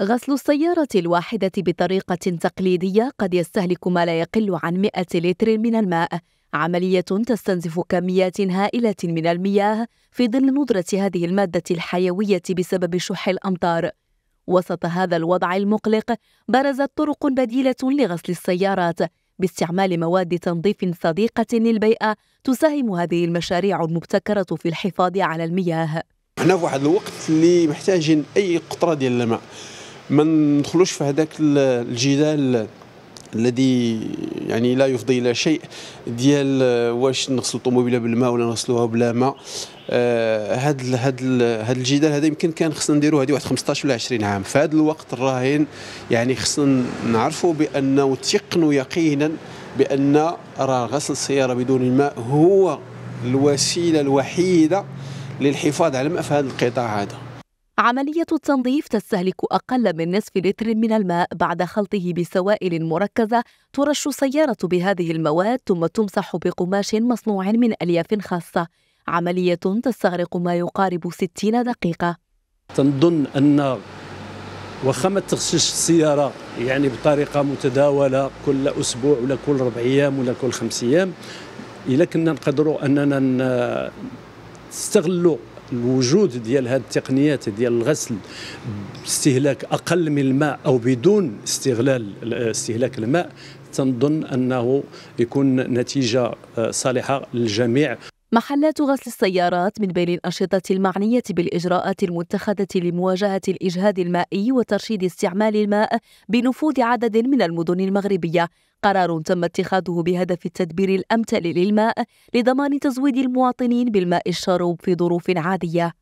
غسل السيارة الواحدة بطريقة تقليدية قد يستهلك ما لا يقل عن 100 لتر من الماء. عملية تستنزف كميات هائلة من المياه في ظل ندرة هذه المادة الحيوية بسبب شح الأمطار. وسط هذا الوضع المقلق برزت طرق بديلة لغسل السيارات. باستعمال مواد تنظيف صديقة للبيئة تساهم هذه المشاريع المبتكرة في الحفاظ على المياه. إحنا في واحد الوقت اللي محتاجين أي قطرة ديال الماء. ما ندخلوش في هذاك الجدال الذي يعني لا يفضي إلى شيء ديال واش نغسلوا الطوموبيلة بالماء ولا نغسلوها بلا ماء. هاد آه هاد هاد الجدال هذا يمكن كان خصنا نديروا هذه واحد 15 ولا 20 عام. في هذا الوقت الراهن يعني خصنا نعرفوا بان وتيقنوا يقينا بأن راه غسل السيارة بدون الماء هو الوسيلة الوحيدة للحفاظ على الماء في هذا القطاع هذا. عملية التنظيف تستهلك أقل من نصف لتر من الماء بعد خلطه بسوائل مركزة ترش السيارة بهذه المواد ثم تمسح بقماش مصنوع من ألياف خاصة. عملية تستغرق ما يقارب 60 دقيقة. تنظن أن واخا ما تغسلش السيارة يعني بطريقة متداولة كل أسبوع ولا كل ربع أيام ولا كل خمس أيام إلا كنا نقدروا أننا نستغلوا الوجود ديال هذه التقنيات ديال الغسل باستهلاك أقل من الماء أو بدون استغلال استهلاك الماء تنظن أنه يكون نتيجة آه، صالحة للجميع. محلات غسل السيارات من بين الأنشطة المعنية بالإجراءات المتخذة لمواجهة الإجهاد المائي وترشيد استعمال الماء بنفوذ عدد من المدن المغربية. قرار تم اتخاذه بهدف التدبير الأمثل للماء لضمان تزويد المواطنين بالماء الشروب في ظروف عادية.